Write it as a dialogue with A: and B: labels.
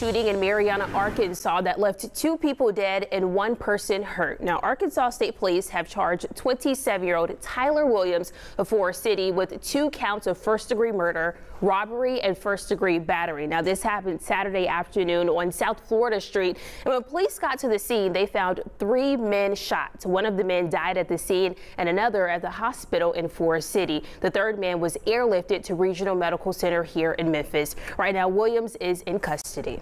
A: shooting in Marianna, Arkansas that left two people dead and one person hurt. Now, Arkansas State Police have charged 27-year-old Tyler Williams of Forest City with two counts of first-degree murder, robbery, and first-degree battery. Now, this happened Saturday afternoon on South Florida Street. And when police got to the scene, they found three men shot. One of the men died at the scene and another at the hospital in Forest City. The third man was airlifted to Regional Medical Center here in Memphis. Right now, Williams is in custody.